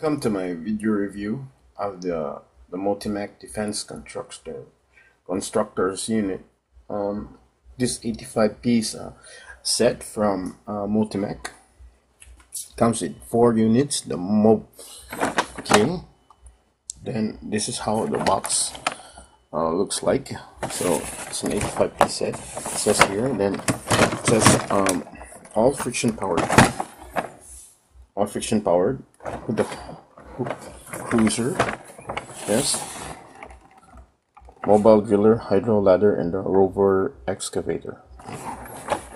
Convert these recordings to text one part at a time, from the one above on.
Come to my video review of the the Multimac Defense Constructor Constructors Unit. Um, this 85 piece uh, set from uh, Multimac comes with four units. The mob, King. Then this is how the box uh, looks like. So it's an 85 piece set. It says here. Then it says um, all friction powered. All friction powered with the cruiser. Yes. Mobile driller, hydro ladder, and the rover excavator.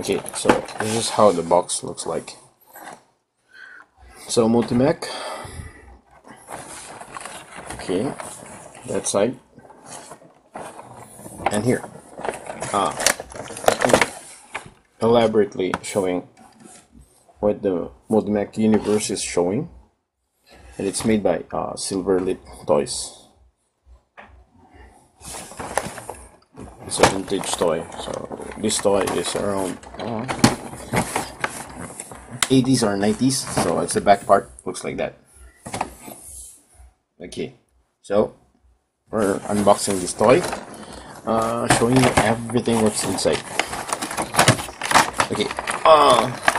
Okay, so this is how the box looks like. So Multimac. Okay, that side. And here. Ah. Elaborately showing what the Multimac universe is showing and it's made by uh, Silverlit Toys. It's a vintage toy, so this toy is around uh, 80s or 90s, so it's the back part, looks like that. Okay, so we're unboxing this toy, uh, showing you everything what's inside. Okay, uh,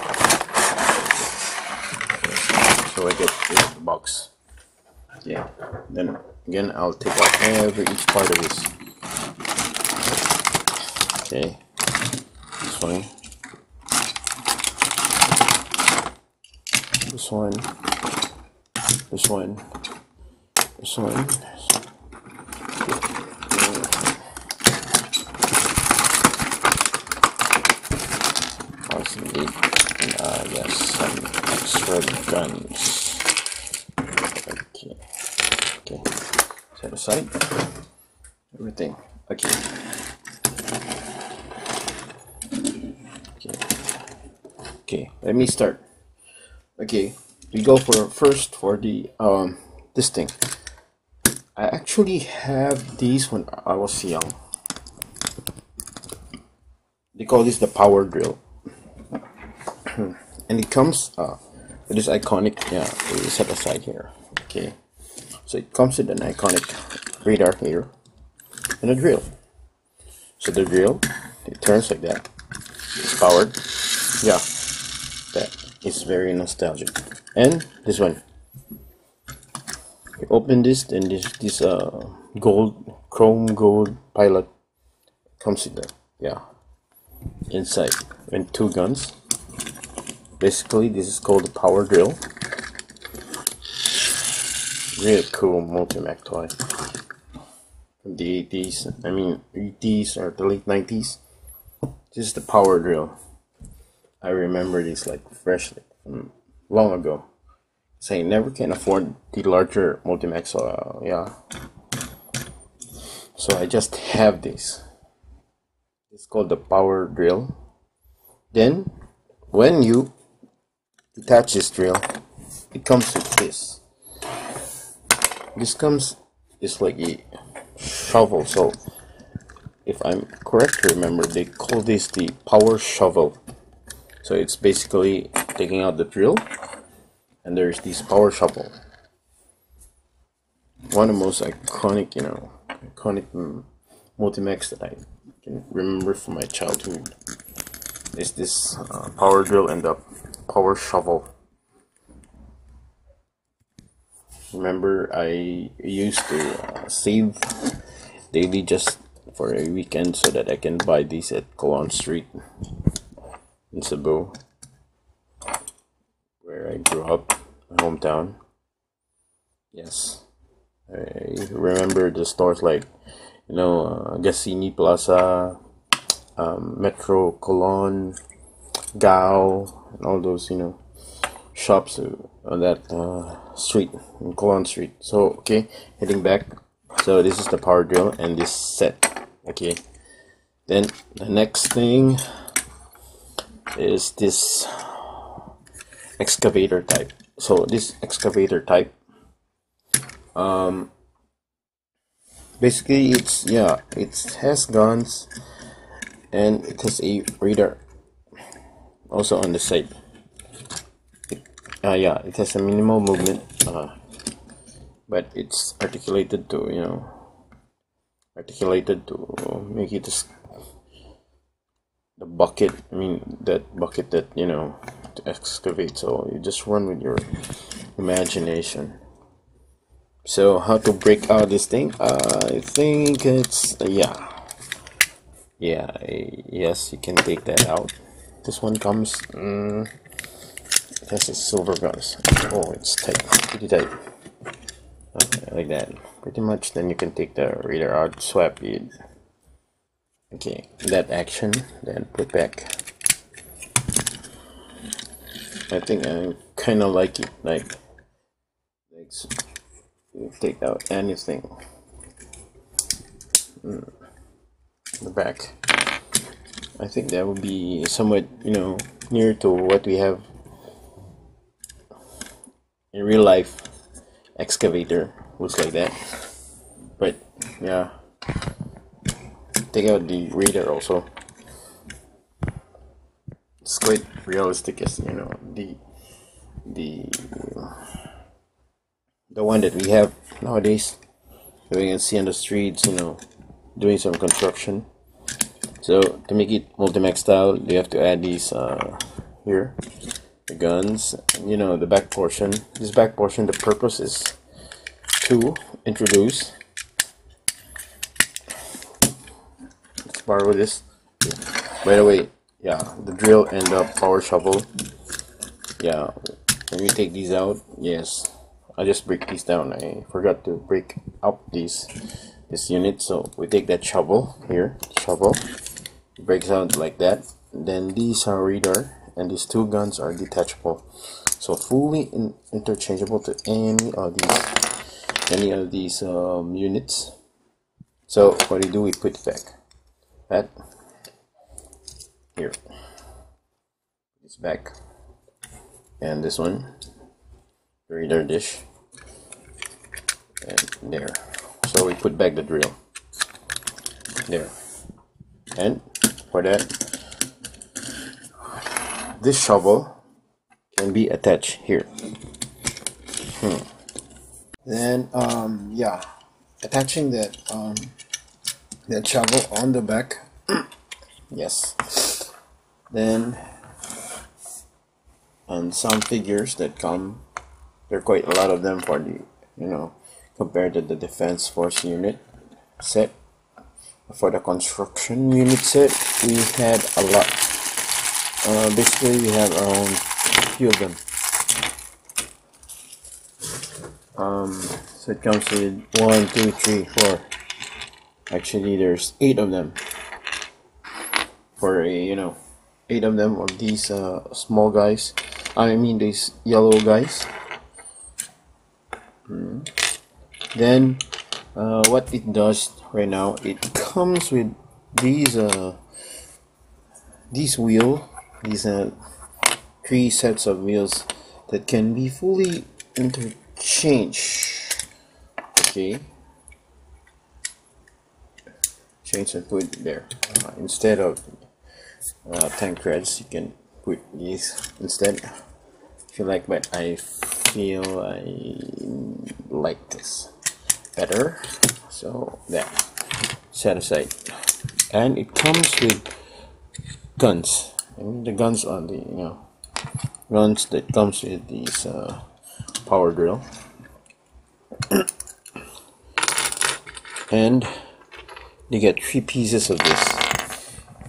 so I get this box. Yeah, then again I'll take out every each part of this. Okay, this one, this one, this one, this one. Possibly, uh, yes, some extra guns. Okay, okay, set aside everything. Okay. Okay. Okay, let me start. Okay, we go for first for the um this thing. I actually have these when I was young. They call this the power drill, and it comes uh with this iconic yeah we set aside here. Okay, so it comes with an iconic radar here and a drill. So the drill it turns like that. It's powered. Yeah, that is very nostalgic. And this one, you open this, and this this uh gold chrome gold pilot comes with that. Yeah, inside and two guns. Basically, this is called the power drill. Really cool multi-mac toy. The 80s, I mean 80s or the late 90s. This is the power drill. I remember this like freshly from long ago. So I never can afford the larger Multimacs, so uh, yeah. So I just have this. It's called the power drill. Then, when you detach this drill, it comes with this. This comes, it's like a shovel. So, if I'm correct to remember, they call this the power shovel. So it's basically taking out the drill, and there's this power shovel. One of the most iconic, you know, iconic mm, Multimacs that I can remember from my childhood is this uh, power drill and the power shovel. Remember, I used to uh, save daily just for a weekend so that I can buy these at Colon Street in Cebu, where I grew up, my hometown. Yes, I remember the stores like, you know, uh, Gaisano Plaza, um, Metro Colon, Gao, and all those, you know, shops uh, on that uh, street, in Colon Street. So, okay, heading back. So, this is the power drill and this set. Okay, then the next thing is this excavator type. So, this excavator type, um, basically, it's yeah, it has guns and it has a radar also on the side. Uh, yeah, it has a minimal movement. Uh, but it's articulated to you know articulated to make it the bucket I mean that bucket that you know to excavate so you just run with your imagination so how to break out this thing uh, I think it's yeah yeah yes you can take that out this one comes it has a silver guns oh it's tight. Pretty tight. Okay, like that. Pretty much then you can take the reader out swap it okay that action then put back. I think I kind of like it like, like take out anything. Mm. the back I think that would be somewhat you know near to what we have in real life excavator looks like that. But yeah. Take out the reader also. It's quite realistic as you know the the the one that we have nowadays. You can see on the streets you know doing some construction so to make it multi-mac style you have to add these uh, here the guns you know the back portion this back portion the purpose is to introduce Let's borrow this. By the way, yeah, the drill and the power shovel. Yeah, when we take these out, yes, I just break these down. I forgot to break up these this unit, so we take that shovel here, shovel, breaks out like that. Then these are reader, and these two guns are detachable, so fully in interchangeable to any of these any of these um, units. So what do we do? We put back. That here. It's back. And this one. Reader dish. And there. So we put back the drill. There. And for that. This shovel can be attached here. Hmm. then um yeah attaching that um that shovel on the back. Yes. Then and some figures that come there are quite a lot of them for the you know compared to the defense force unit set for the construction unit set we had a lot. Uh, basically we have around a few of them. Um, so it comes with one two three four. Actually there's eight of them. For a you know eight of them of these uh, small guys. I mean these yellow guys. Hmm. then uh, what it does right now it comes with these uh, these wheel these uh, three sets of wheels that can be fully interchanged. Okay. Change and put there. Uh, instead of uh, tank treads you can put these instead. If you like but I feel I like this better. So that set aside. And it comes with guns. I mean the guns on the you know guns that comes with these uh, power drill. And you get three pieces of this.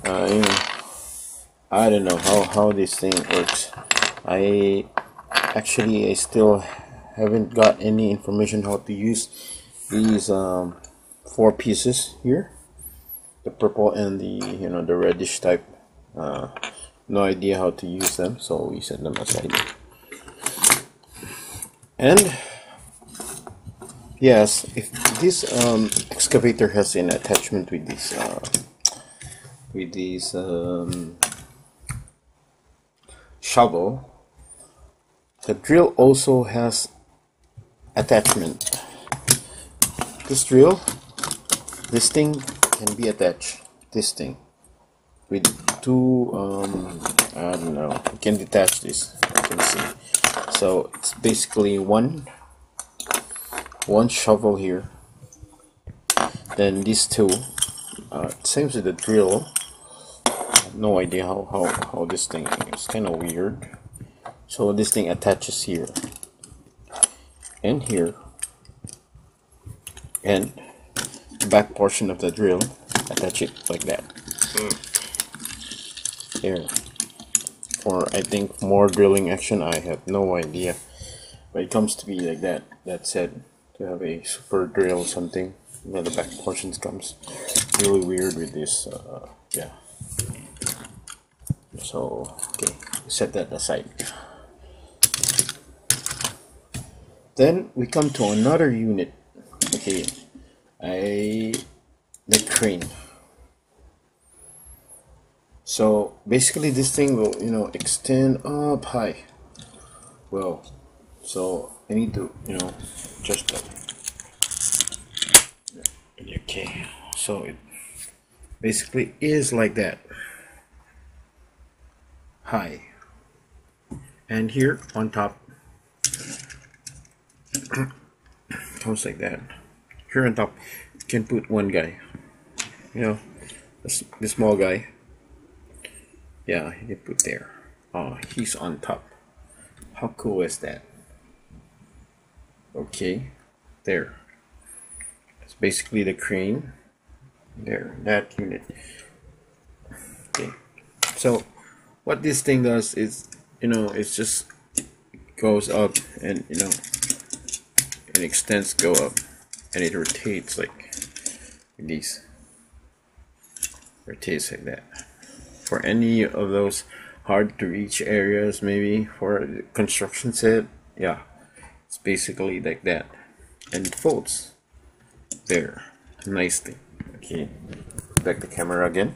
Uh, you know, I don't know how, how this thing works. I actually I still haven't got any information how to use these um, four pieces here the purple and the you know the reddish type uh, no idea how to use them so we set them aside and Yes, if this um, excavator has an attachment with this uh, with this um, shovel, the drill also has attachment. This drill, this thing can be attached. This thing with two um, I don't know. You can detach this. You can see. So it's basically one one shovel here then these two uh, same with the drill no idea how, how, how this thing is kind of weird so this thing attaches here and here and back portion of the drill attach it like that. Here. For I think more drilling action I have no idea. But it comes to be like that that said to have a super drill or something where the back portions comes. Really weird with this uh, yeah. So okay set that aside. Then we come to another unit okay I the crane. So basically this thing will you know extend up high. Well so I need to you know that okay. So it basically is like that. High. And here on top. Comes like that here on top you can put one guy. You know the small guy. Yeah you put there. Oh he's on top. How cool is that? Okay there. It's basically the crane. There that unit. Okay. So what this thing does is you know it's just goes up and you know it extends go up and it rotates like these. Rotates like that. For any of those hard to reach areas maybe for construction set yeah. It's basically like that. And it folds. There. Nice thing. Okay. Back the camera again.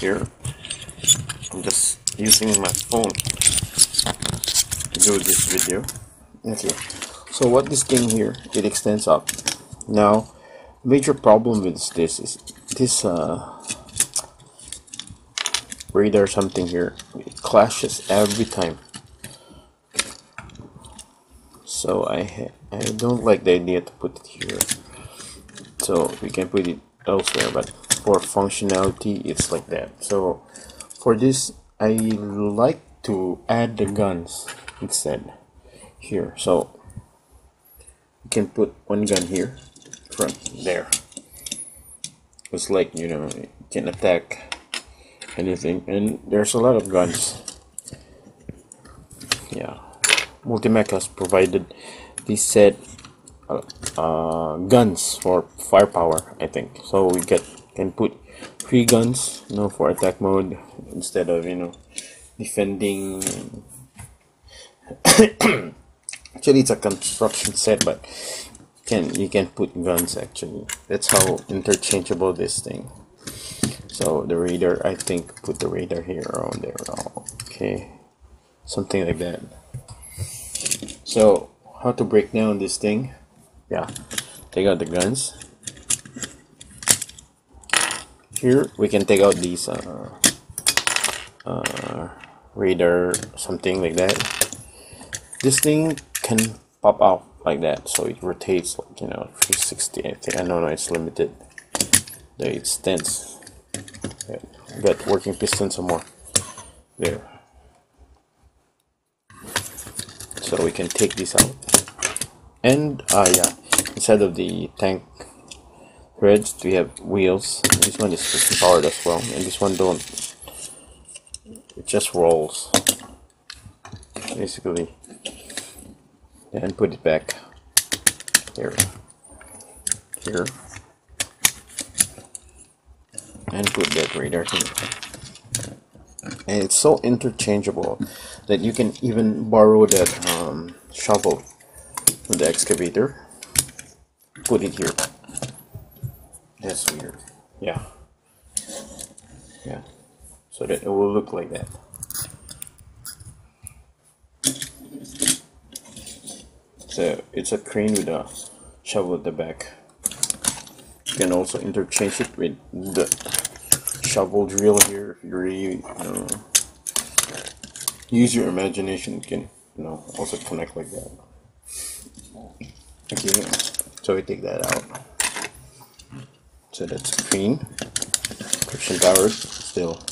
Here. I'm just using my phone to do this video. Okay. So what this thing here it extends up now major problem with this is this uh radar something here it clashes every time. So I I don't like the idea to put it here. So we can put it elsewhere but for functionality it's like that. So for this I like to add the guns instead here. So you can put one gun here front there. It's like you know you can attack anything. And there's a lot of guns. Yeah. Multimac has provided this set uh, uh, guns for firepower I think. So we get can put three guns you know for attack mode instead of you know defending. Actually it's a construction set but can you can put guns actually. That's how interchangeable this thing. So the radar I think put the radar here around there. Okay. Something like that. So how to break down this thing? Yeah. Take out the guns. Here we can take out these uh, uh, radar something like that. This thing can pop out like that. So it rotates like you know 360 I think I know it's limited. There, the extends got working piston some more. There. So we can take this out. And uh, yeah inside of the tank threads we have wheels. This one is powered as well. And this one don't. It just rolls basically and put it back here here and put that radar here and it's so interchangeable that you can even borrow that um, shovel from the excavator put it here that's weird. Yeah. Yeah. So that it will look like that. So it's a crane with a shovel at the back. You can also interchange it with the shovel drill here if you really use your imagination you can you know also connect like that. Okay so we take that out. So that's green friction towers still.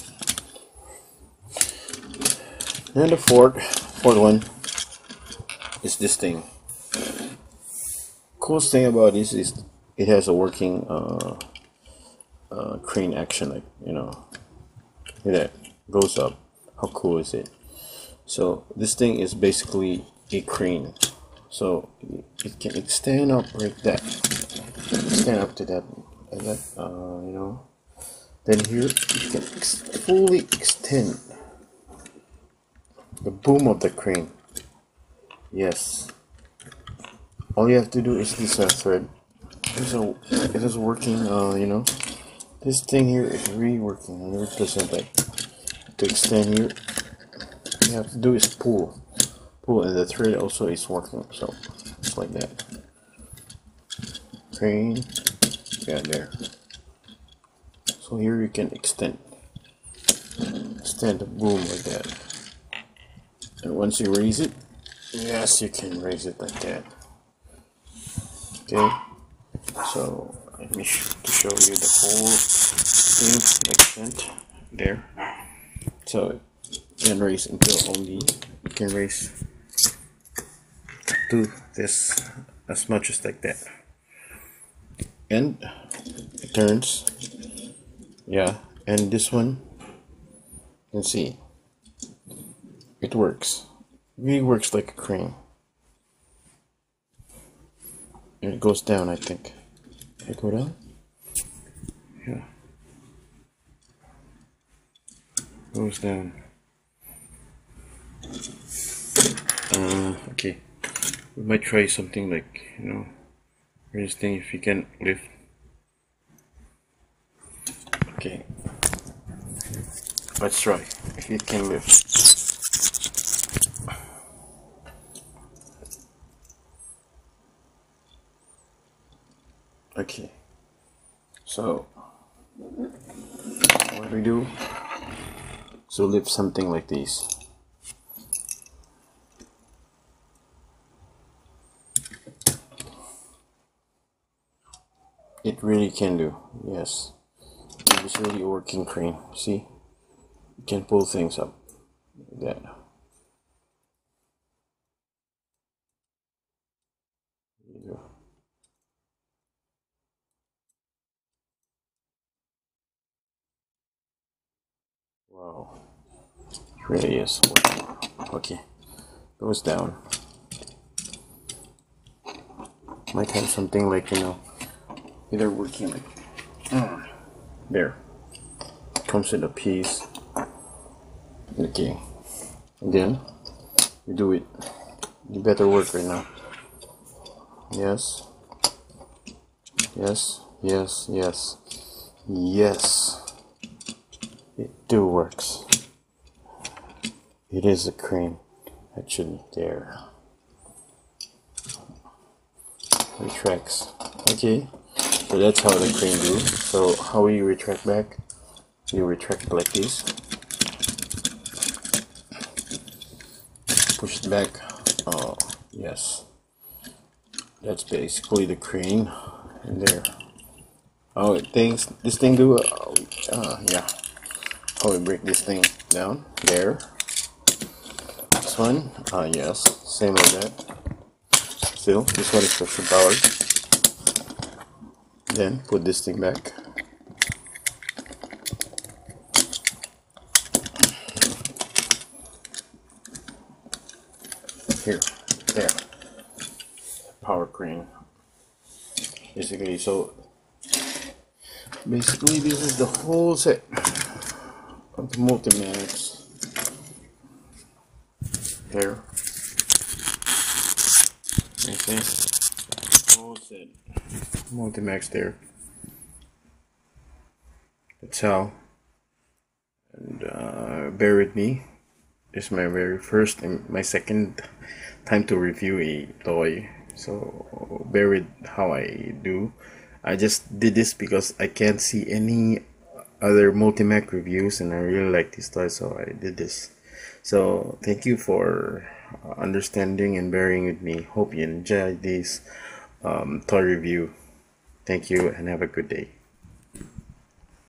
And the fourth fourth one is this thing coolest thing about this is it has a working uh, uh, crane action like you know that goes up. How cool is it? So this thing is basically a crane. So it can extend up like that. Extend up to that like that uh, you know. Then here you can ex fully extend the boom of the crane. Yes all you have to do is this uh, thread this is, working uh, you know? This thing here is really working 100% like to extend here. You have to do is pull pull and the thread also is working so just like that. Crane yeah there. So here you can extend extend the boom like that. And once you raise it yes you can raise it like that okay so let me sh to show you the whole thing extent there. So can raise until only you can raise to this as much as like that. And it turns yeah and this one you can see it works. It really works like a crane and it goes down I think. It go down? Yeah. Goes down. Uh, okay. We might try something like you know this thing if you can lift. Okay. Let's try. If you can lift okay. So what do we do? So lift something like this. It really can do yes. It is really working crane see? You can pull things up like that Oh. Wow, it really is working. Okay, goes down. Might have something like you know, either working like there. Comes in a piece. Okay, again, you do it. You better work right now. Yes. Yes. Yes. Yes. Yes. It do works. It is a crane. Actually, there. Retracts. Okay. So that's how the crane do. So how you retract back? You retract like this. Push it back. Oh, yes. That's basically the crane. And there. Oh, it thinks this thing do. Uh, uh, yeah how we break this thing down. There. This one ah uh, yes. Same like that. Still this one is pressure powered then put this thing back. Here. There. Power crane. Basically so basically this is the whole set of the Multimacs there. Okay, all set. Multimacs there. That's how. And uh, bear with me. This is my very first and my second time to review a toy. So bear with how I do. I just did this because I can't see any other multi-Mac reviews and I really like this toy so I did this so thank you for understanding and bearing with me hope you enjoyed this um, toy review. Thank you and have a good day.